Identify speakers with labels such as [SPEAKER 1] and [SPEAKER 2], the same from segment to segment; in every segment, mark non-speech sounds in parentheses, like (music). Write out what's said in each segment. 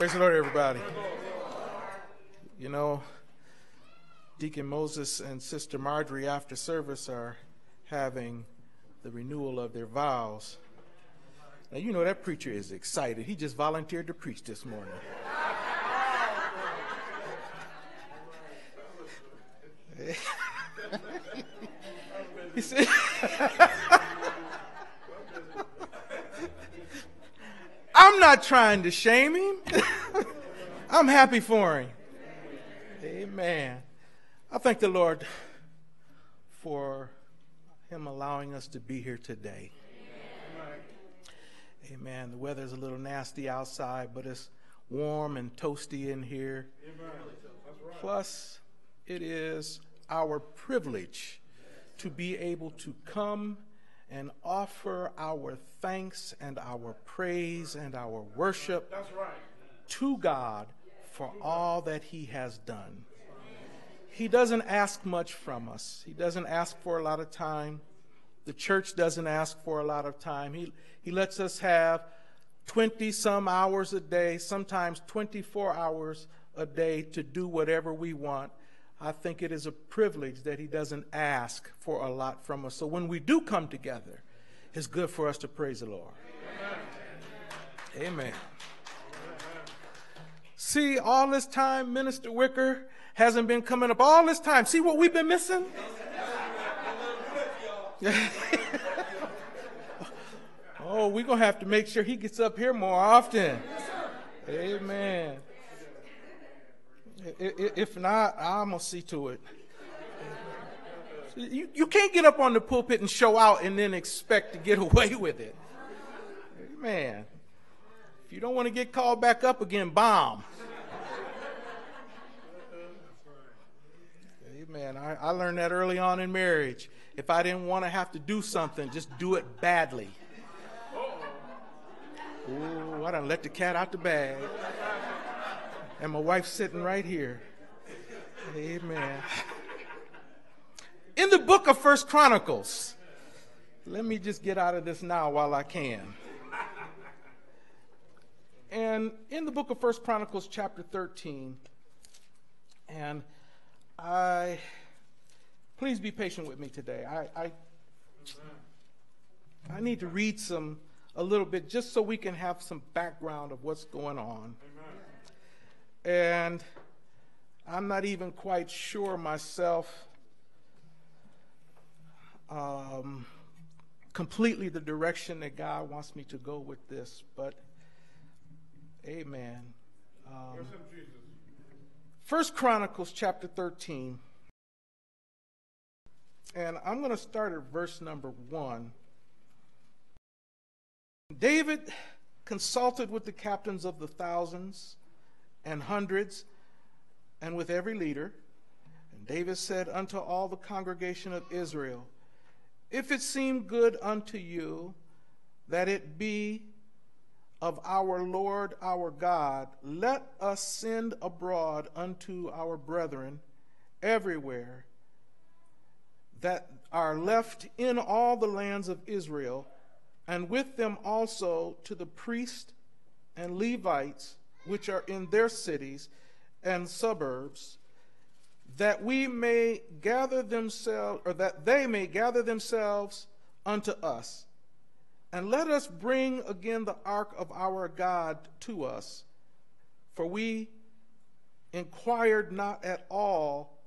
[SPEAKER 1] Praise the Lord, everybody. You know, Deacon Moses and Sister Marjorie after service are having the renewal of their vows. Now, you know that preacher is excited. He just volunteered to preach this morning. (laughs) he said, (laughs) I'm not trying to shame him. (laughs) I'm happy for him. Amen. I thank the Lord for him allowing us to be here today. Amen. The weather's a little nasty outside, but it's warm and toasty in here. Plus, it is our privilege to be able to come and offer our thanks and our praise and our worship to God for all that He has done. He doesn't ask much from us, He doesn't ask for a lot of time. The church doesn't ask for a lot of time. He, he lets us have 20 some hours a day, sometimes 24 hours a day to do whatever we want. I think it is a privilege that He doesn't ask for a lot from us. So when we do come together, it's good for us to praise the Lord. Amen. Amen. See, all this time, Minister Wicker hasn't been coming up. All this time. See what we've been missing? (laughs) oh, we're going to have to make sure he gets up here more often. Amen. If not, I'm going to see to it. You, you can't get up on the pulpit and show out and then expect to get (laughs) away with it. Amen. If you don't want to get called back up again, bomb. (laughs) Amen. I, I learned that early on in marriage. If I didn't want to have to do something, just do it badly. Ooh, I done let the cat out the bag. And my wife's sitting right here. Amen. In the book of First Chronicles, let me just get out of this now while I can. And in the book of First Chronicles, chapter 13, and I Please be patient with me today. I, I, I need to read some a little bit just so we can have some background of what's going on. And I'm not even quite sure myself um, completely the direction that God wants me to go with this, but amen. Um, First Chronicles chapter 13. And I'm going to start at verse number one. David consulted with the captains of the thousands and hundreds and with every leader. And David said unto all the congregation of Israel, If it seem good unto you that it be of our Lord our God, let us send abroad unto our brethren everywhere that are left in all the lands of Israel, and with them also to the priests and Levites which are in their cities and suburbs, that we may gather themselves, or that they may gather themselves unto us. And let us bring again the ark of our God to us, for we inquired not at all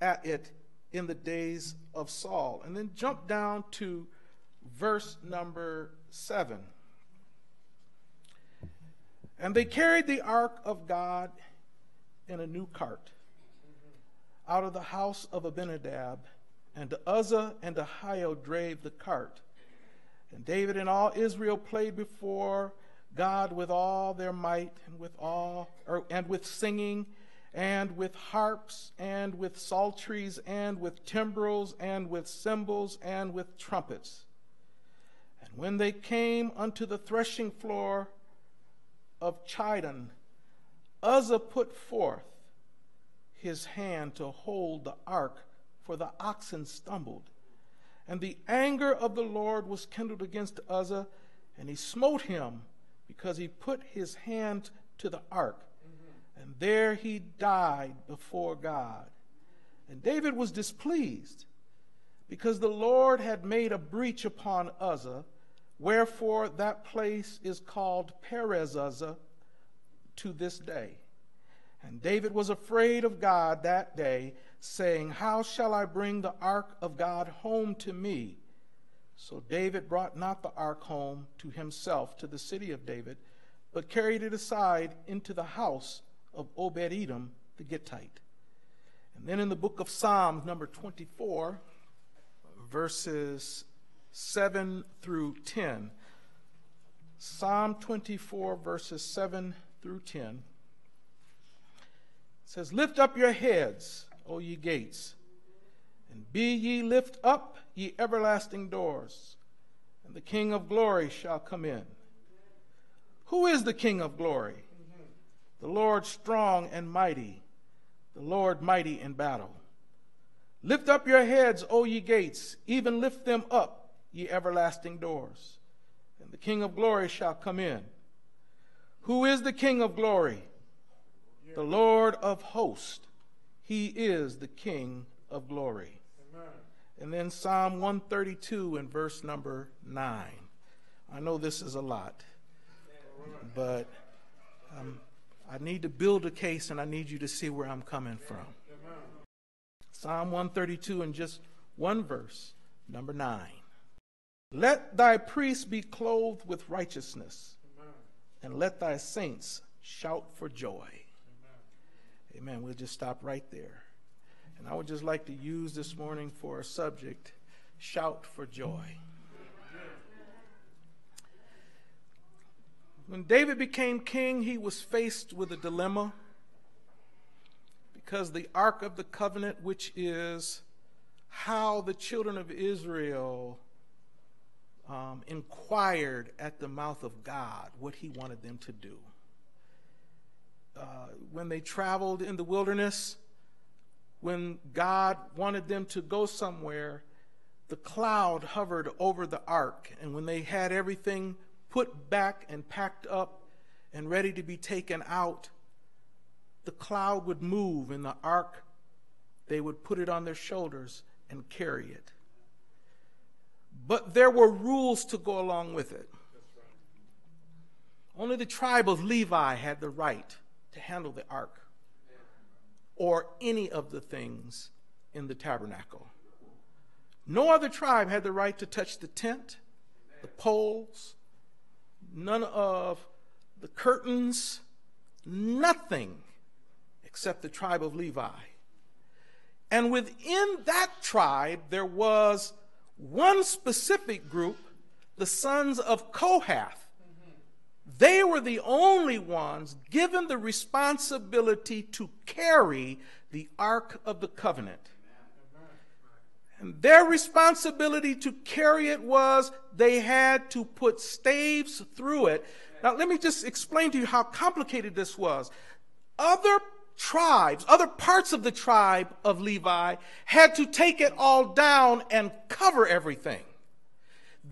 [SPEAKER 1] at it in the days of Saul. And then jump down to verse number seven. And they carried the ark of God in a new cart out of the house of Abinadab, and Uzzah and Ahio drave the cart. And David and all Israel played before God with all their might and with all or, and with singing and with harps, and with psalteries, and with timbrels, and with cymbals, and with trumpets. And when they came unto the threshing floor of Chidon, Uzzah put forth his hand to hold the ark, for the oxen stumbled. And the anger of the Lord was kindled against Uzzah, and he smote him because he put his hand to the ark. Mm-hmm. And there he died before God. And David was displeased because the Lord had made a breach upon Uzzah, wherefore that place is called Perez Uzzah to this day. And David was afraid of God that day, saying, How shall I bring the ark of God home to me? So David brought not the ark home to himself to the city of David, but carried it aside into the house of Obed Edom the Gittite. And then in the book of Psalms, number 24, verses 7 through 10. Psalm 24, verses 7 through 10 says, Lift up your heads, O ye gates, and be ye lift up, ye everlasting doors, and the King of glory shall come in. Who is the King of glory? The Lord strong and mighty, the Lord mighty in battle. Lift up your heads, O ye gates, even lift them up, ye everlasting doors, and the King of glory shall come in. Who is the King of glory? The Lord of hosts. He is the King of glory. Amen. And then Psalm 132 and verse number 9. I know this is a lot, but um, I need to build a case and I need you to see where I'm coming from. Psalm 132 and just one verse, number 9. Let thy priests be clothed with righteousness, and let thy saints shout for joy. Amen. We'll just stop right there. And I would just like to use this morning for a subject shout for joy. When David became king, he was faced with a dilemma because the Ark of the Covenant, which is how the children of Israel um, inquired at the mouth of God what he wanted them to do. Uh, when they traveled in the wilderness, when God wanted them to go somewhere, the cloud hovered over the ark. And when they had everything put back and packed up and ready to be taken out, the cloud would move and the ark, they would put it on their shoulders and carry it. But there were rules to go along with it. Only the tribe of Levi had the right to handle the ark or any of the things in the tabernacle. No other tribe had the right to touch the tent, the poles, none of the curtains, nothing except the tribe of Levi. And within that tribe, there was one specific group, the sons of Kohath they were the only ones given the responsibility to carry the Ark of the Covenant. And their responsibility to carry it was they had to put staves through it. Now, let me just explain to you how complicated this was. Other tribes, other parts of the tribe of Levi, had to take it all down and cover everything.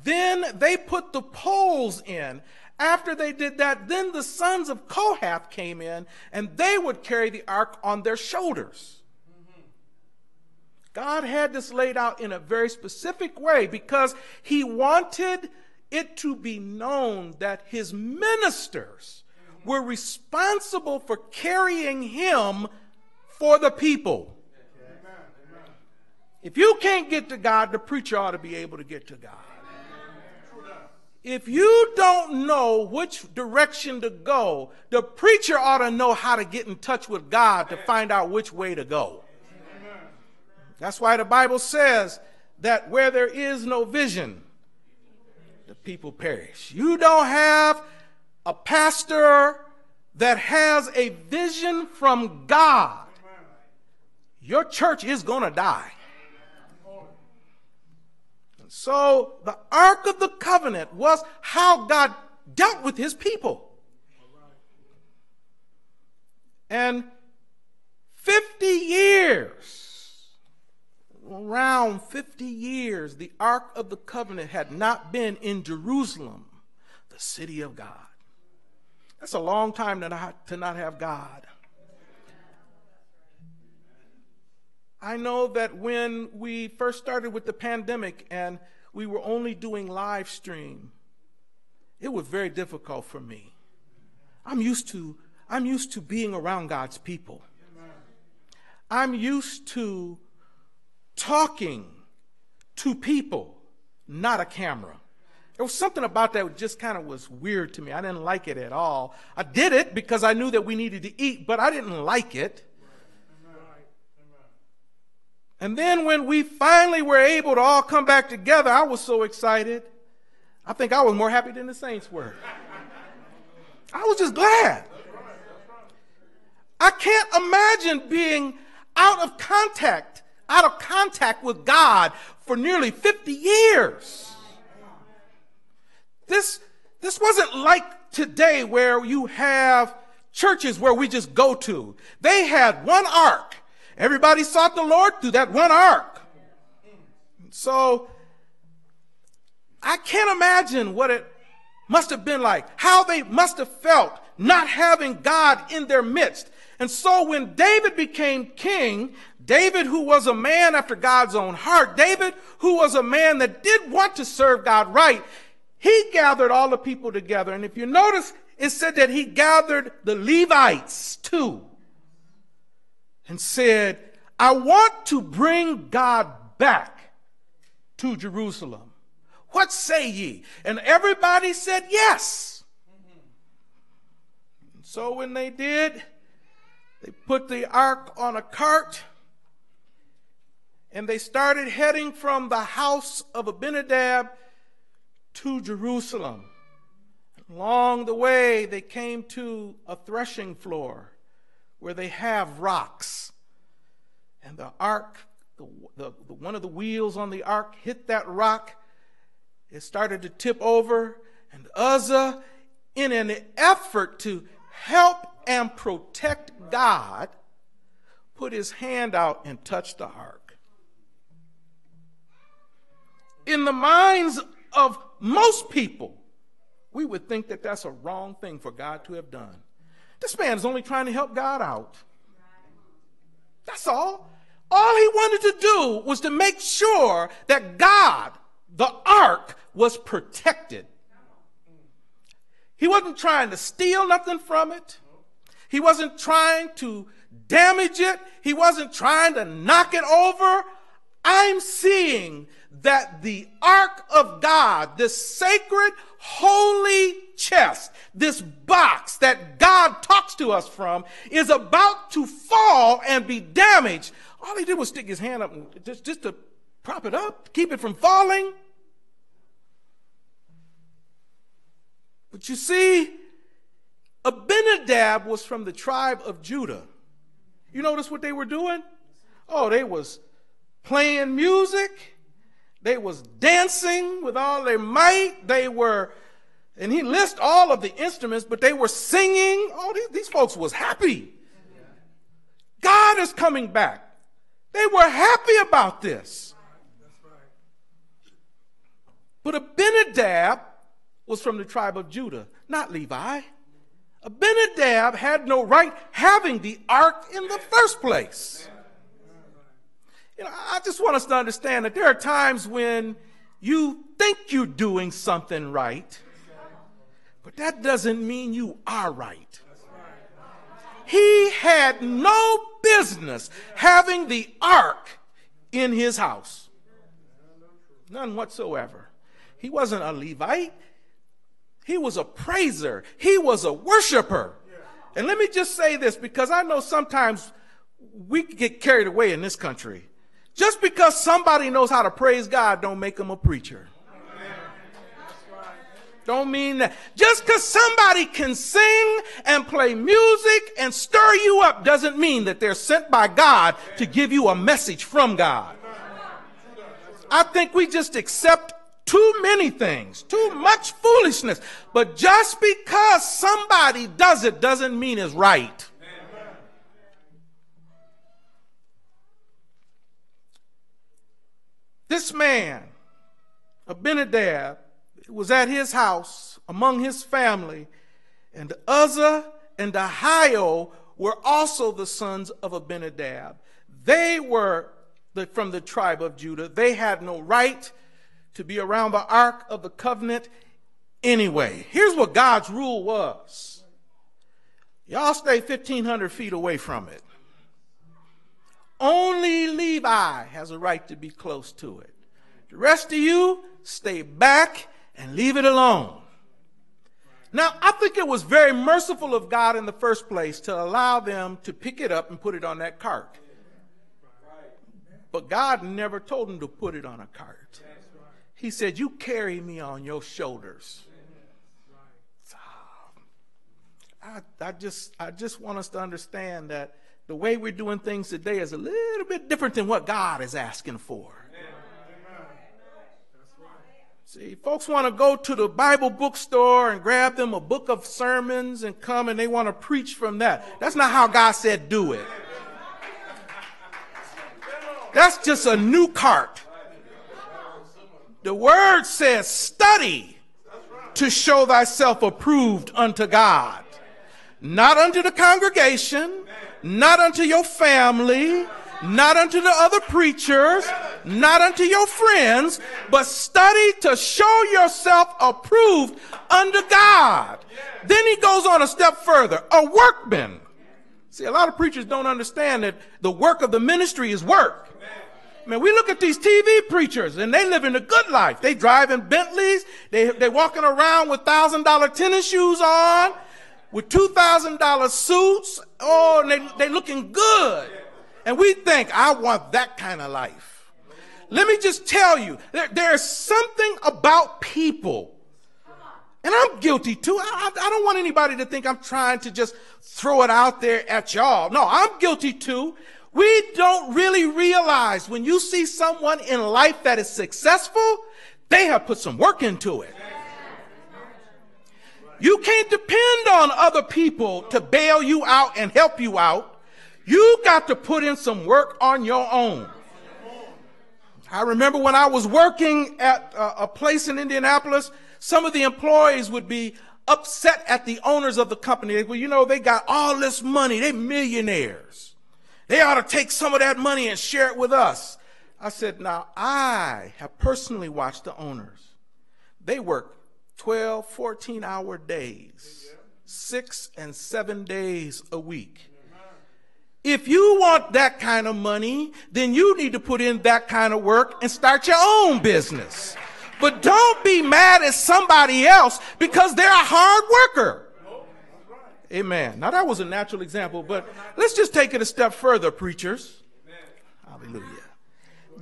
[SPEAKER 1] Then they put the poles in after they did that, then the sons of Kohath came in and they would carry the ark on their shoulders. God had this laid out in a very specific way because he wanted it to be known that his ministers were responsible for carrying him for the people. If you can't get to God, the preacher ought to be able to get to God. If you don't know which direction to go, the preacher ought to know how to get in touch with God to find out which way to go. That's why the Bible says that where there is no vision, the people perish. You don't have a pastor that has a vision from God, your church is going to die. So the Ark of the Covenant was how God dealt with his people. And 50 years, around 50 years, the Ark of the Covenant had not been in Jerusalem, the city of God. That's a long time to not, to not have God. I know that when we first started with the pandemic and we were only doing live stream, it was very difficult for me. I'm used to I'm used to being around God's people. I'm used to talking to people, not a camera. There was something about that that just kind of was weird to me. I didn't like it at all. I did it because I knew that we needed to eat, but I didn't like it. And then when we finally were able to all come back together, I was so excited. I think I was more happy than the saints were. I was just glad. I can't imagine being out of contact, out of contact with God for nearly 50 years. This, this wasn't like today where you have churches where we just go to. They had one ark. Everybody sought the Lord through that one ark. So I can't imagine what it must have been like, how they must have felt not having God in their midst. And so when David became king, David, who was a man after God's own heart, David, who was a man that did want to serve God right, he gathered all the people together. And if you notice, it said that he gathered the Levites too and said, I want to bring God back to Jerusalem. What say ye? And everybody said yes. And So when they did, they put the ark on a cart and they started heading from the house of Abinadab to Jerusalem. Along the way, they came to a threshing floor where they have rocks. And the ark, the, the, the, one of the wheels on the ark hit that rock. It started to tip over. And Uzzah, in an effort to help and protect God, put his hand out and touched the ark. In the minds of most people, we would think that that's a wrong thing for God to have done. This man is only trying to help God out. That's all. All he wanted to do was to make sure that God, the ark, was protected. He wasn't trying to steal nothing from it. He wasn't trying to damage it. He wasn't trying to knock it over. I'm seeing that the ark of God, this sacred, holy chest, this box that God talks to us from, is about to fall and be damaged. All he did was stick his hand up just, just to prop it up, keep it from falling. But you see, Abinadab was from the tribe of Judah. You notice what they were doing? Oh, they was playing music. They was dancing with all their might. They were, and he lists all of the instruments, but they were singing. Oh, these, these folks was happy. God is coming back. They were happy about this. But Abinadab was from the tribe of Judah, not Levi. Abinadab had no right having the ark in the first place. You know, I just want us to understand that there are times when you think you're doing something right, but that doesn't mean you are right. He had no business having the ark in his house. None whatsoever. He wasn't a Levite. He was a praiser. He was a worshiper. And let me just say this because I know sometimes we get carried away in this country. Just because somebody knows how to praise God don't make them a preacher. Don't mean that. Just because somebody can sing and play music and stir you up doesn't mean that they're sent by God to give you a message from God. I think we just accept too many things, too much foolishness. But just because somebody does it doesn't mean it's right. This man, Abinadab, was at his house among his family, And Uzzah and Ahio were also the sons of Abinadab. They were the, from the tribe of Judah. They had no right to be around the Ark of the Covenant anyway. Here's what God's rule was y'all stay 1,500 feet away from it. Only Levi has a right to be close to it. The rest of you, stay back and leave it alone. Now, I think it was very merciful of God in the first place to allow them to pick it up and put it on that cart. But God never told them to put it on a cart. He said, You carry me on your shoulders. I, I, just, I just want us to understand that the way we're doing things today is a little bit different than what God is asking for. See, folks want to go to the Bible bookstore and grab them a book of sermons and come and they want to preach from that. That's not how God said do it. That's just a new cart. The word says, study to show thyself approved unto God, not unto the congregation, not unto your family, not unto the other preachers, not unto your friends, but study to show yourself approved unto God. Then he goes on a step further, a workman. See, a lot of preachers don't understand that the work of the ministry is work. Man, we look at these TV preachers and they live in a good life. They drive in Bentleys. They, they walking around with thousand dollar tennis shoes on, with two thousand dollar suits. Oh, and they, they looking good. And we think, I want that kind of life. Let me just tell you, there, there's something about people. And I'm guilty too. I, I don't want anybody to think I'm trying to just throw it out there at y'all. No, I'm guilty too. We don't really realize when you see someone in life that is successful, they have put some work into it. You can't depend on other people to bail you out and help you out. You got to put in some work on your own. I remember when I was working at uh, a place in Indianapolis, some of the employees would be upset at the owners of the company. Well, you know, they got all this money. They millionaires. They ought to take some of that money and share it with us. I said, now I have personally watched the owners. They work 12, 14 hour days, six and seven days a week. If you want that kind of money, then you need to put in that kind of work and start your own business. But don't be mad at somebody else because they're a hard worker. Amen. Now that was a natural example, but let's just take it a step further, preachers. Hallelujah.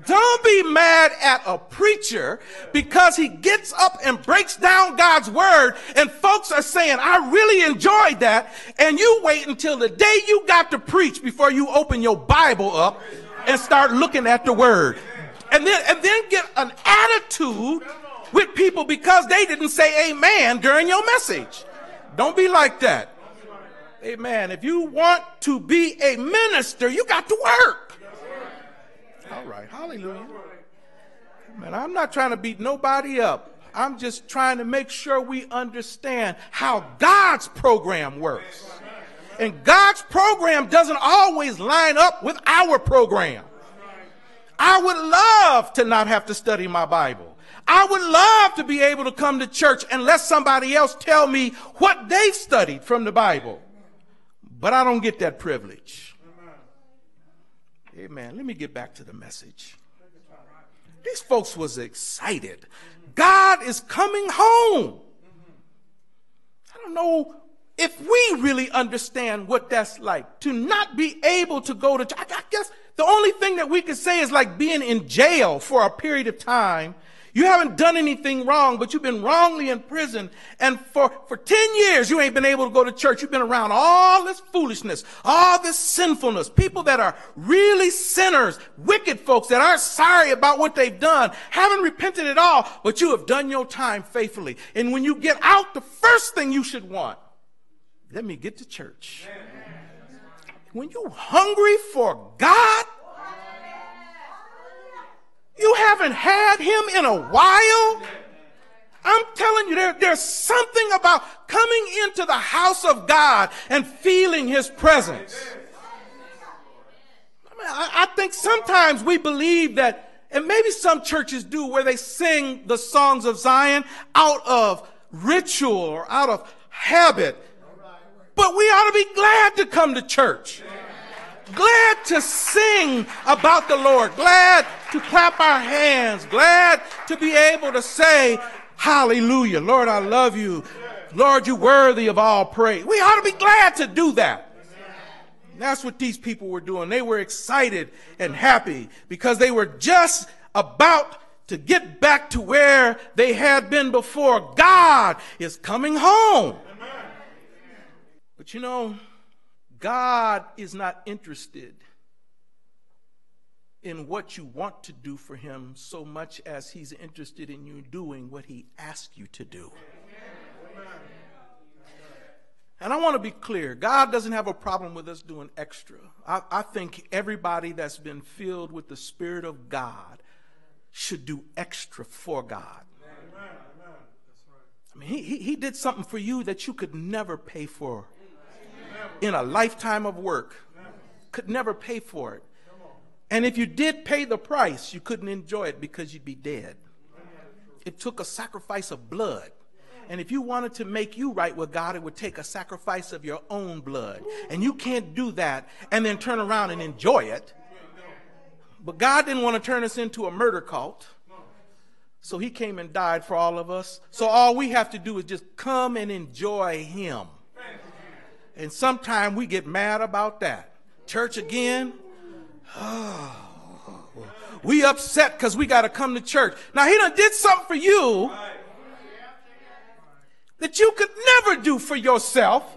[SPEAKER 1] Don't be mad at a preacher because he gets up and breaks down God's word and folks are saying, I really enjoyed that. And you wait until the day you got to preach before you open your Bible up and start looking at the word. And then, and then get an attitude with people because they didn't say amen during your message. Don't be like that. Amen. If you want to be a minister, you got to work. All right. Hallelujah. Man, I'm not trying to beat nobody up. I'm just trying to make sure we understand how God's program works. And God's program doesn't always line up with our program. I would love to not have to study my Bible. I would love to be able to come to church and let somebody else tell me what they've studied from the Bible. But I don't get that privilege. Amen. Let me get back to the message. These folks was excited. God is coming home. I don't know if we really understand what that's like to not be able to go to church. I guess the only thing that we could say is like being in jail for a period of time you haven't done anything wrong, but you've been wrongly in prison. And for, for 10 years, you ain't been able to go to church. You've been around all this foolishness, all this sinfulness, people that are really sinners, wicked folks that aren't sorry about what they've done, haven't repented at all, but you have done your time faithfully. And when you get out, the first thing you should want, let me get to church. When you're hungry for God, you haven't had him in a while? I'm telling you, there, there's something about coming into the house of God and feeling his presence. I, mean, I, I think sometimes we believe that, and maybe some churches do, where they sing the songs of Zion out of ritual or out of habit. But we ought to be glad to come to church. Glad to sing about the Lord. Glad to clap our hands. Glad to be able to say, Hallelujah. Lord, I love you. Lord, you're worthy of all praise. We ought to be glad to do that. That's what these people were doing. They were excited and happy because they were just about to get back to where they had been before. God is coming home. But you know, God is not interested in what you want to do for him so much as he's interested in you doing what he asked you to do. And I want to be clear God doesn't have a problem with us doing extra. I, I, think everybody that's been filled with the Spirit of God should do extra for God. I mean, he, he, he did something for you that you could never pay for in a lifetime of work. Could never pay for it. And if you did pay the price, you couldn't enjoy it because you'd be dead. It took a sacrifice of blood. And if you wanted to make you right with God, it would take a sacrifice of your own blood. And you can't do that and then turn around and enjoy it. But God didn't want to turn us into a murder cult. So he came and died for all of us. So all we have to do is just come and enjoy him. And sometimes we get mad about that. Church again, (gasps) we upset because we got to come to church. Now he done did something for you that you could never do for yourself.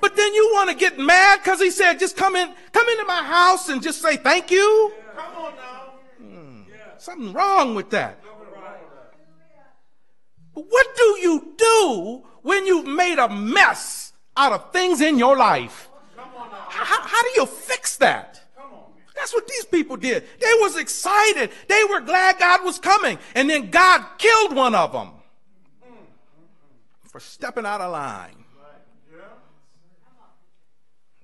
[SPEAKER 1] But then you want to get mad because he said, just come in, come into my house and just say thank you. Come on now. Hmm. Something wrong with that. But what do you do when you've made a mess out of things in your life? How, how do you fix that? That's what these people did. They was excited. They were glad God was coming. And then God killed one of them for stepping out of line.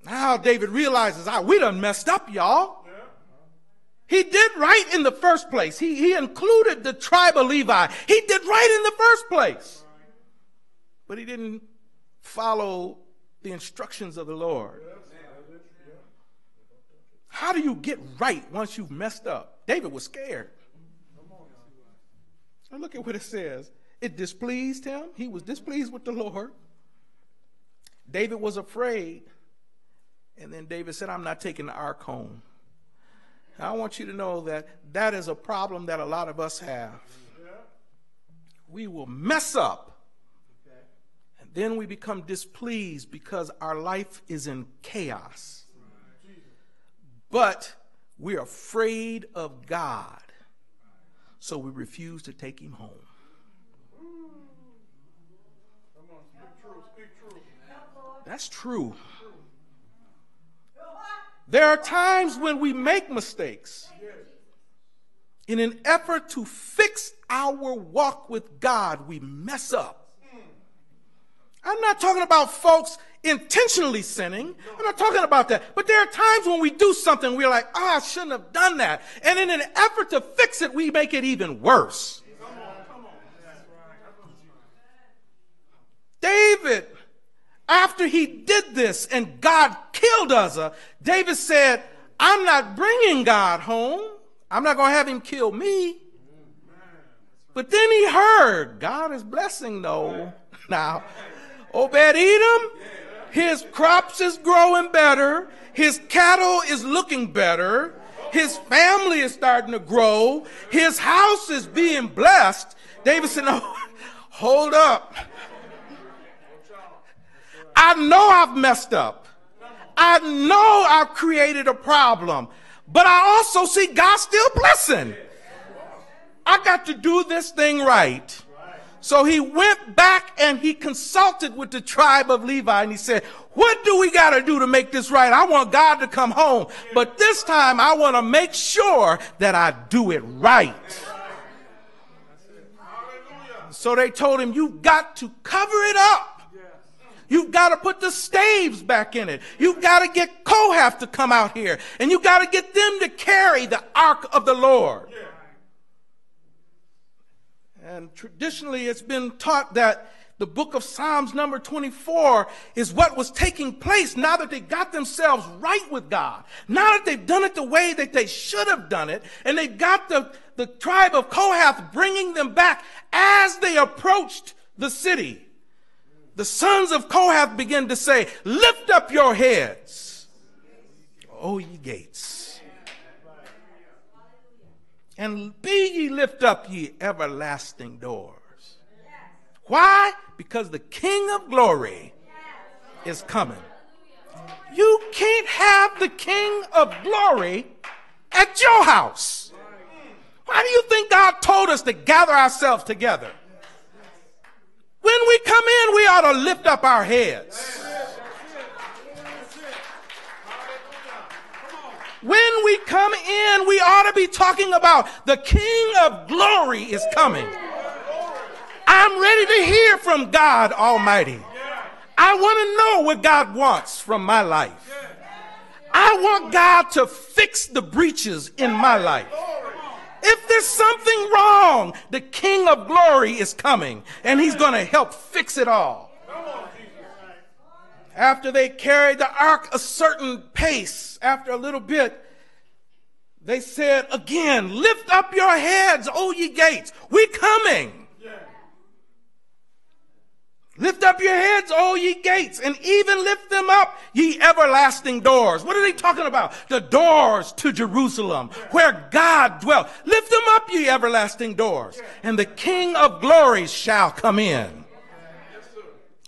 [SPEAKER 1] Now David realizes, ah, we done messed up, y'all. He did right in the first place. He, he included the tribe of Levi. He did right in the first place. But he didn't follow the instructions of the Lord. How do you get right once you've messed up? David was scared. Now look at what it says. It displeased him. He was displeased with the Lord. David was afraid. And then David said, I'm not taking the ark home. I want you to know that that is a problem that a lot of us have. We will mess up. And then we become displeased because our life is in chaos. But we're afraid of God, so we refuse to take him home. That's true. There are times when we make mistakes. In an effort to fix our walk with God, we mess up. I'm not talking about folks intentionally sinning. I'm not talking about that. But there are times when we do something, we're like, ah, oh, I shouldn't have done that. And in an effort to fix it, we make it even worse. David, after he did this and God killed Uzzah, David said, I'm not bringing God home. I'm not going to have him kill me. But then he heard, God is blessing though. (laughs) Now, Obed Edom, his crops is growing better. His cattle is looking better. His family is starting to grow. His house is being blessed. David said, no, (laughs) hold up. I know I've messed up. I know I've created a problem, but I also see God still blessing. I got to do this thing right. So he went back and he consulted with the tribe of Levi and he said, what do we got to do to make this right? I want God to come home, but this time I want to make sure that I do it right. So they told him, You've got to cover it up. You've got to put the staves back in it. You've got to get Kohath to come out here. And you've got to get them to carry the ark of the Lord. And traditionally, it's been taught that the book of Psalms, number 24, is what was taking place now that they got themselves right with God. Now that they've done it the way that they should have done it, and they've got the, the tribe of Kohath bringing them back as they approached the city. The sons of Kohath begin to say, Lift up your heads, O ye gates, and be ye lift up ye everlasting doors. Why? Because the King of glory is coming. You can't have the King of glory at your house. Why do you think God told us to gather ourselves together? When we come in, we ought to lift up our heads. When we come in, we ought to be talking about the King of glory is coming. I'm ready to hear from God Almighty. I want to know what God wants from my life. I want God to fix the breaches in my life. If there's something wrong, the King of glory is coming and he's going to help fix it all. After they carried the ark a certain pace, after a little bit, they said again, Lift up your heads, O ye gates. We coming. Lift up your heads, all ye gates, and even lift them up, ye everlasting doors. What are they talking about? The doors to Jerusalem, where God dwells. Lift them up, ye everlasting doors, and the King of glory shall come in.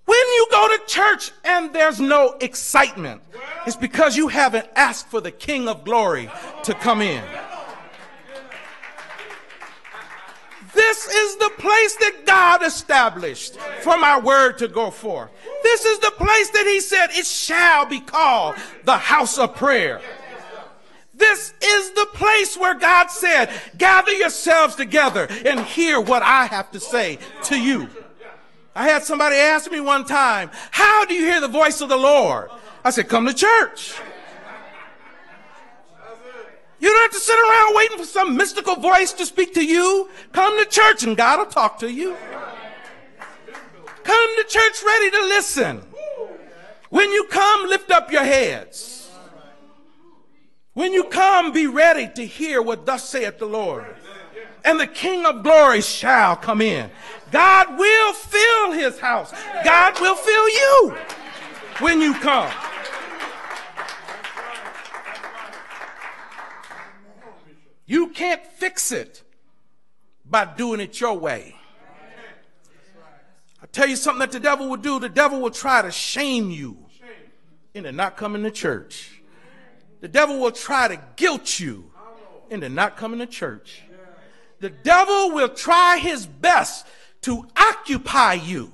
[SPEAKER 1] When you go to church and there's no excitement, it's because you haven't asked for the King of glory to come in. This is the place that God established for my word to go forth. This is the place that He said it shall be called the house of prayer. This is the place where God said, gather yourselves together and hear what I have to say to you. I had somebody ask me one time, how do you hear the voice of the Lord? I said, come to church. You don't have to sit around waiting for some mystical voice to speak to you. Come to church and God will talk to you. Come to church ready to listen. When you come, lift up your heads. When you come, be ready to hear what thus saith the Lord. And the King of glory shall come in. God will fill his house. God will fill you when you come. You can't fix it by doing it your way. I tell you something that the devil will do. The devil will try to shame you into not coming to church. The devil will try to guilt you into not coming to church. The devil will try his best to occupy you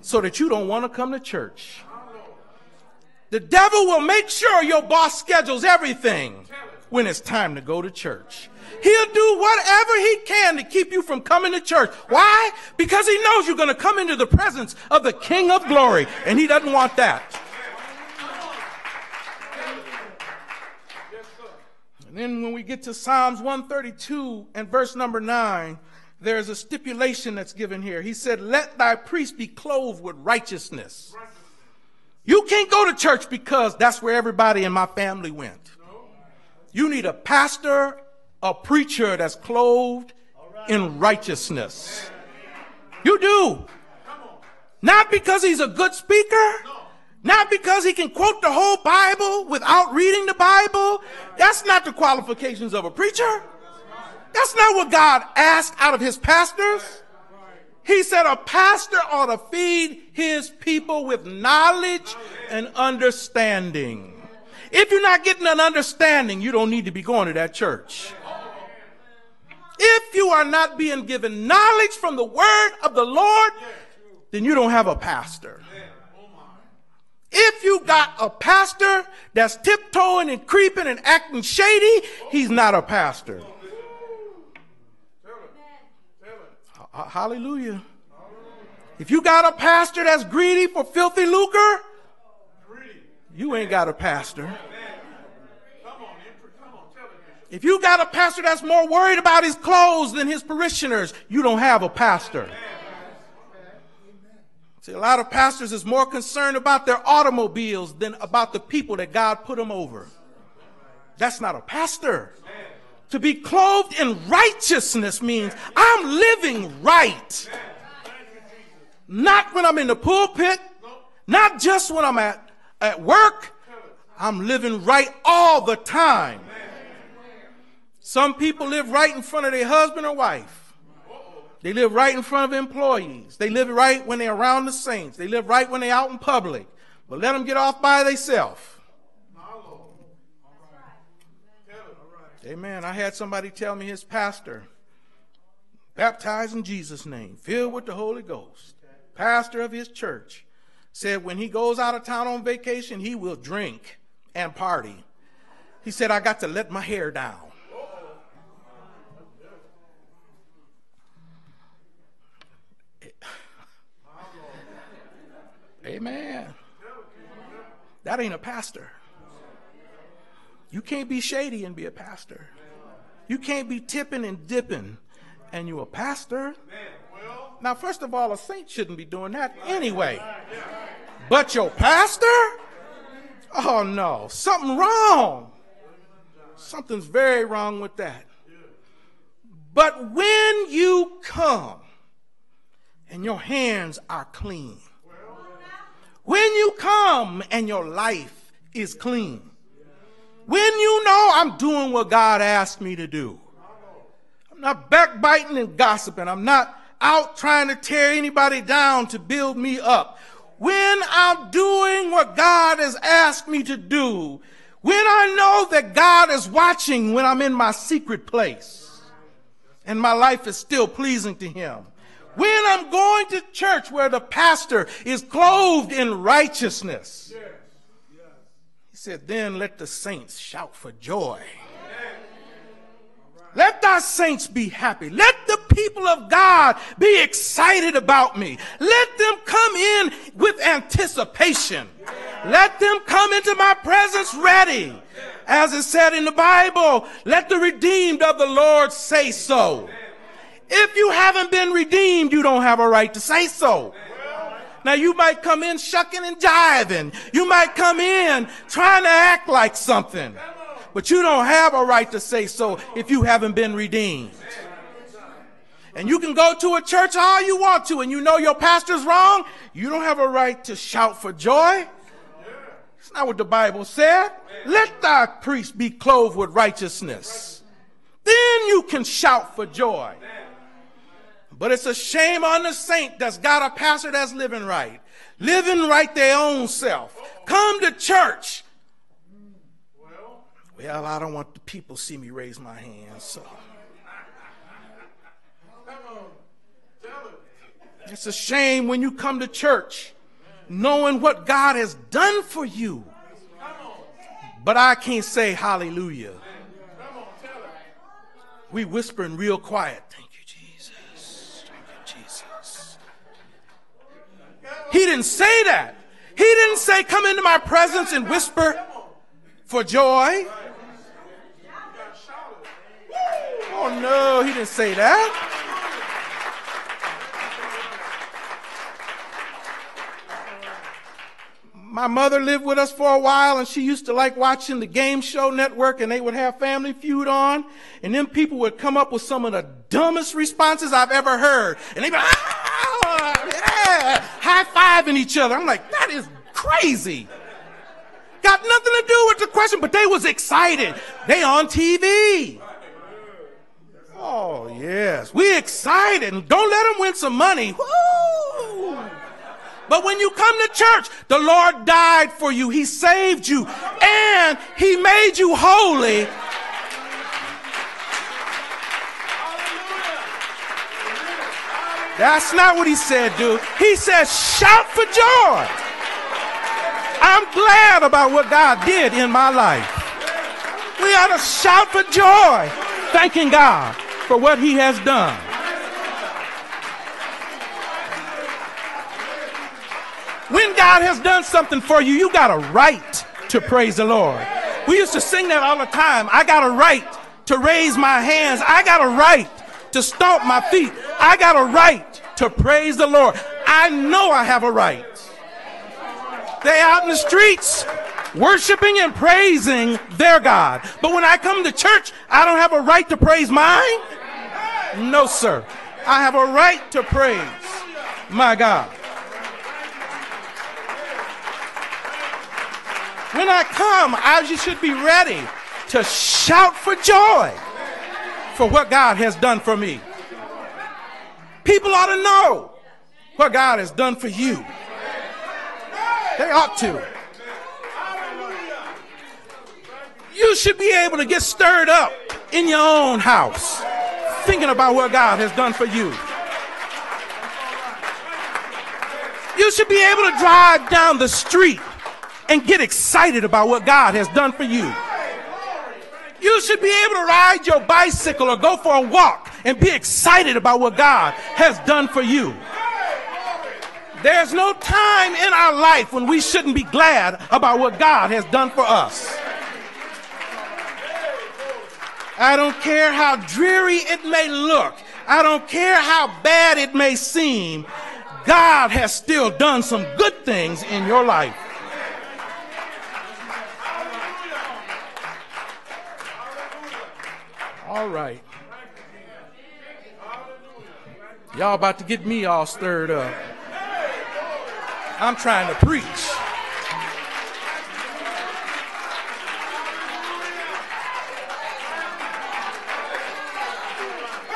[SPEAKER 1] so that you don't want to come to church. The devil will make sure your boss schedules everything when it's time to go to church. He'll do whatever he can to keep you from coming to church. Why? Because he knows you're going to come into the presence of the King of glory, and he doesn't want that. And then when we get to Psalms 132 and verse number 9, there's a stipulation that's given here. He said, Let thy priest be clothed with righteousness. You can't go to church because that's where everybody in my family went. You need a pastor, a preacher that's clothed in righteousness. You do. Not because he's a good speaker, not because he can quote the whole Bible without reading the Bible. That's not the qualifications of a preacher. That's not what God asked out of his pastors. He said a pastor ought to feed his people with knowledge and understanding. If you're not getting an understanding, you don't need to be going to that church. If you are not being given knowledge from the word of the Lord, then you don't have a pastor. If you got a pastor that's tiptoeing and creeping and acting shady, he's not a pastor. Hallelujah. If you got a pastor that's greedy for filthy lucre, you ain't got a pastor. If you got a pastor that's more worried about his clothes than his parishioners, you don't have a pastor. See, a lot of pastors is more concerned about their automobiles than about the people that God put them over. That's not a pastor. To be clothed in righteousness means I'm living right. Not when I'm in the pulpit, not just when I'm at, at work. I'm living right all the time. Some people live right in front of their husband or wife. They live right in front of employees. They live right when they're around the saints. They live right when they're out in public. But let them get off by themselves. Amen. I had somebody tell me his pastor, baptized in Jesus' name, filled with the Holy Ghost, pastor of his church, said when he goes out of town on vacation, he will drink and party. He said, I got to let my hair down. Amen. That ain't a pastor. You can't be shady and be a pastor. You can't be tipping and dipping and you're a pastor. Now, first of all, a saint shouldn't be doing that anyway. But your pastor? Oh no, something wrong. Something's very wrong with that. But when you come and your hands are clean, when you come and your life is clean. When you know I'm doing what God asked me to do. I'm not backbiting and gossiping. I'm not out trying to tear anybody down to build me up. When I'm doing what God has asked me to do, when I know that God is watching when I'm in my secret place and my life is still pleasing to Him, when I'm going to church where the pastor is clothed in righteousness. He said, then let the saints shout for joy. Let thy saints be happy. Let the people of God be excited about me. Let them come in with anticipation. Let them come into my presence ready. As it said in the Bible, let the redeemed of the Lord say so. If you haven't been redeemed, you don't have a right to say so. Now you might come in shucking and jiving. You might come in trying to act like something. But you don't have a right to say so if you haven't been redeemed. And you can go to a church all you want to and you know your pastor's wrong. You don't have a right to shout for joy. It's not what the Bible said. Let thy priest be clothed with righteousness. Then you can shout for joy. But it's a shame on the saint that's got a pastor that's living right, living right their own self. Come to church. Well, I don't want the people see me raise my hands, so. It's a shame when you come to church knowing what God has done for you. But I can't say hallelujah. We whispering real quiet. He didn't say that. He didn't say, Come into my presence and whisper for joy. Oh, no, he didn't say that. my mother lived with us for a while and she used to like watching the game show network and they would have family feud on and then people would come up with some of the dumbest responses I've ever heard. And they'd be like, ah, high fiving each other. I'm like, that is crazy. Got nothing to do with the question, but they was excited. They on TV. Oh yes, we excited. Don't let them win some money. Woo! But when you come to church, the Lord died for you. He saved you and he made you holy. That's not what he said, dude. He said, shout for joy. I'm glad about what God did in my life. We ought to shout for joy, thanking God for what he has done.
[SPEAKER 2] When God has done something for you, you got a right to praise the Lord. We used to sing that all the time. I got a right to raise my hands. I got a right to stomp my feet. I got a right to praise the Lord. I know I have a right. They out in the streets worshiping and praising their God. But when I come to church, I don't have a right to praise mine. No, sir. I have a right to praise my God. When I come, I should be ready to shout for joy for what God has done for me. People ought to know what God has done for you. They ought to. You should be able to get stirred up in your own house, thinking about what God has done for you. You should be able to drive down the street and get excited about what God has done for you. You should be able to ride your bicycle or go for a walk and be excited about what God has done for you. There's no time in our life when we shouldn't be glad about what God has done for us. I don't care how dreary it may look. I don't care how bad it may seem. God has still done some good things in your life. All right. Y'all about to get me all stirred up. I'm trying to preach.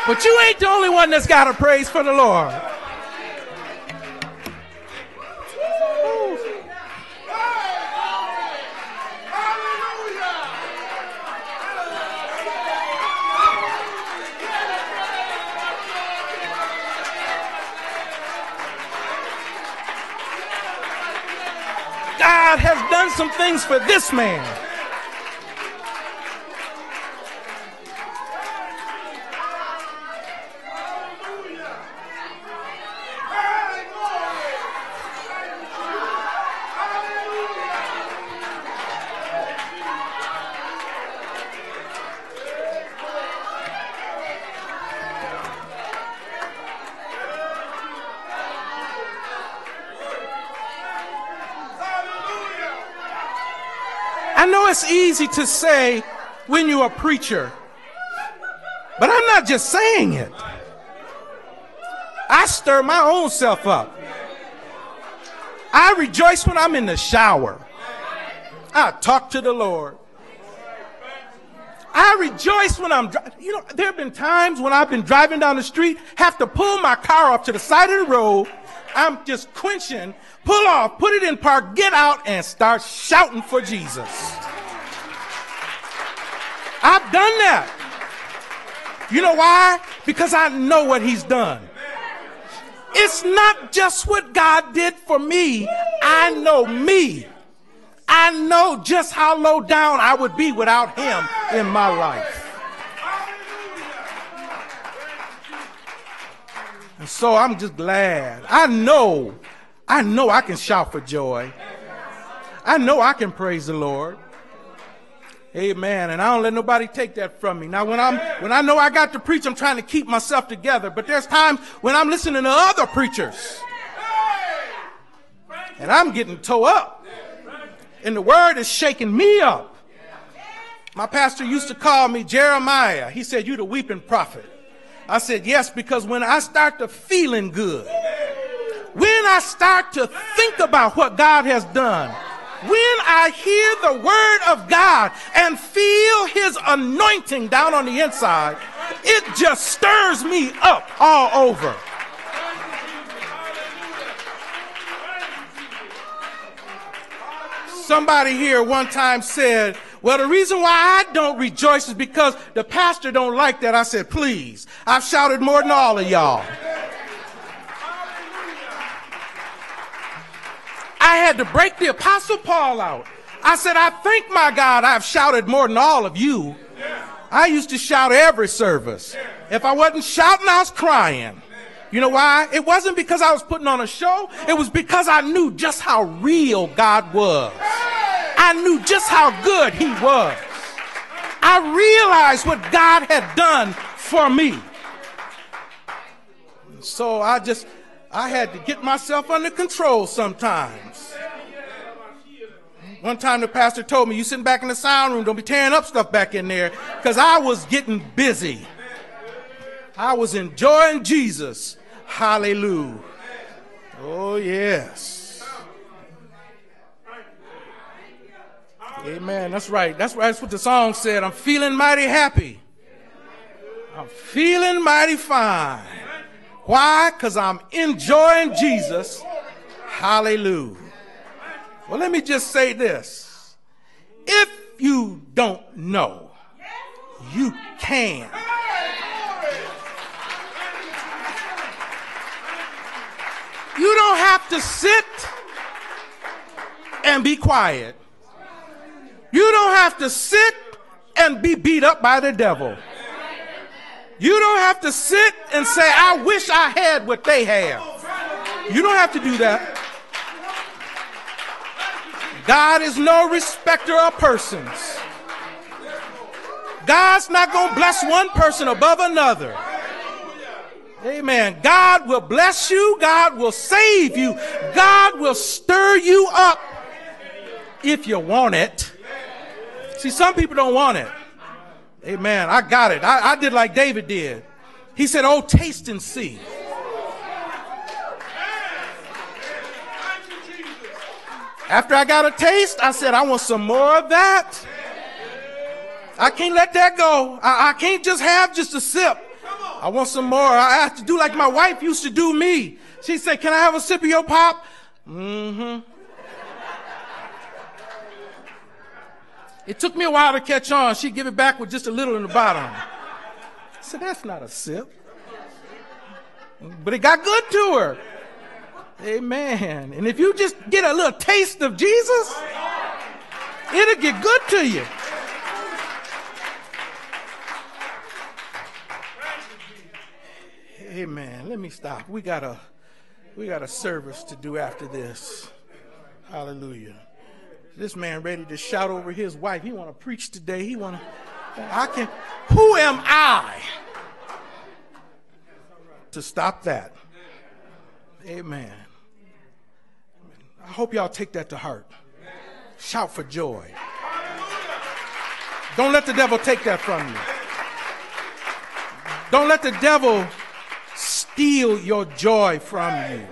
[SPEAKER 2] But you ain't the only one that's got a praise for the Lord. For this man. I know it's easy to say when you're a preacher, but I'm not just saying it. I stir my own self up. I rejoice when I'm in the shower. I talk to the Lord. I rejoice when I'm driving. You know, there have been times when I've been driving down the street, have to pull my car off to the side of the road. I'm just quenching, pull off, put it in park, get out, and start shouting for Jesus. I've done that. You know why? Because I know what He's done. It's not just what God did for me, I know me. I know just how low down I would be without Him in my life. And so I'm just glad. I know, I know I can shout for joy. I know I can praise the Lord. Amen. And I don't let nobody take that from me. Now, when I'm, when I know I got to preach, I'm trying to keep myself together. But there's times when I'm listening to other preachers and I'm getting tore up and the word is shaking me up. My pastor used to call me Jeremiah. He said, You the weeping prophet. I said, Yes, because when I start to feeling good, when I start to think about what God has done, when I hear the word of God and feel his anointing down on the inside, it just stirs me up all over. Somebody here one time said, well, the reason why I don't rejoice is because the pastor don't like that. I said, please. I've shouted more than all of y'all. I had to break the apostle Paul out. I said, I thank my God I've shouted more than all of you. I used to shout every service. If I wasn't shouting, I was crying. You know why? It wasn't because I was putting on a show. It was because I knew just how real God was. I knew just how good He was. I realized what God had done for me. So I just, I had to get myself under control sometimes. One time the pastor told me, You sitting back in the sound room, don't be tearing up stuff back in there, because I was getting busy. I was enjoying Jesus. Hallelujah. Oh, yes. Amen. That's right. That's right. That's what the song said. I'm feeling mighty happy. I'm feeling mighty fine. Why? Because I'm enjoying Jesus. Hallelujah. Well, let me just say this. If you don't know, you can. You don't have to sit and be quiet. You don't have to sit and be beat up by the devil. You don't have to sit and say, I wish I had what they have. You don't have to do that. God is no respecter of persons. God's not going to bless one person above another. Amen. God will bless you. God will save you. God will stir you up if you want it. See, some people don't want it. Amen. I got it. I, I did like David did. He said, Oh, taste and see. After I got a taste, I said, I want some more of that. I can't let that go. I, I can't just have just a sip. I want some more. I have to do like my wife used to do me. She said, Can I have a sip of your pop? Mm hmm. It took me a while to catch on. She'd give it back with just a little in the bottom. I said, That's not a sip. But it got good to her. Amen. And if you just get a little taste of Jesus, it'll get good to you. Amen. Let me stop. We got a we got a service to do after this. Hallelujah. This man ready to shout over his wife. He want to preach today. He want to I can who am I to stop that? Amen. I hope y'all take that to heart. Shout for joy. Don't let the devil take that from you. Don't let the devil steal your joy from you.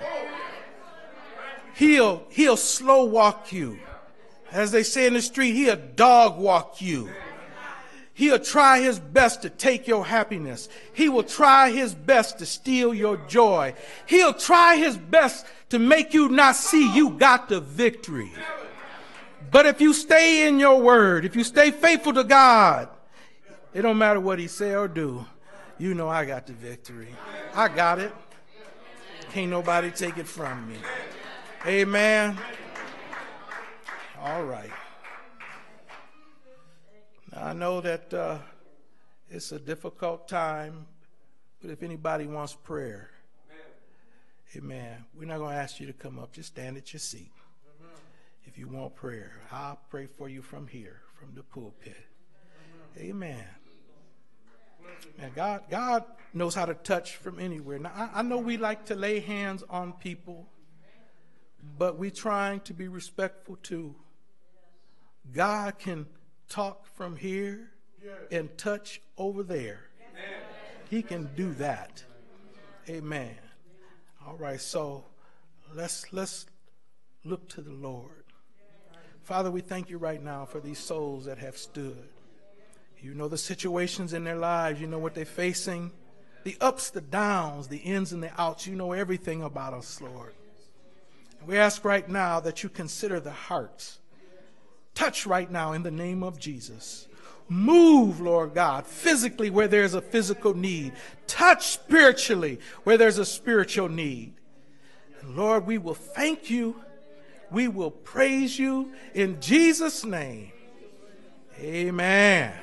[SPEAKER 2] He'll, he'll slow walk you. As they say in the street, he'll dog walk you. He'll try his best to take your happiness. He will try his best to steal your joy. He'll try his best to make you not see you got the victory. But if you stay in your word, if you stay faithful to God, it don't matter what he say or do. You know I got the victory. I got it. Can't nobody take it from me. Amen. All right. I know that uh, it's a difficult time, but if anybody wants prayer, amen. amen. We're not going to ask you to come up. Just stand at your seat. If you want prayer, I'll pray for you from here, from the pulpit. Amen. And God, God knows how to touch from anywhere. Now, I, I know we like to lay hands on people, but we're trying to be respectful too. God can talk from here and touch over there. He can do that. Amen. All right, so let's let's look to the Lord. Father, we thank you right now for these souls that have stood. You know the situations in their lives, you know what they're facing, the ups, the downs, the ins and the outs. You know everything about us, Lord. We ask right now that you consider the hearts Touch right now in the name of Jesus. Move, Lord God, physically where there's a physical need. Touch spiritually where there's a spiritual need. And Lord, we will thank you. We will praise you in Jesus' name. Amen.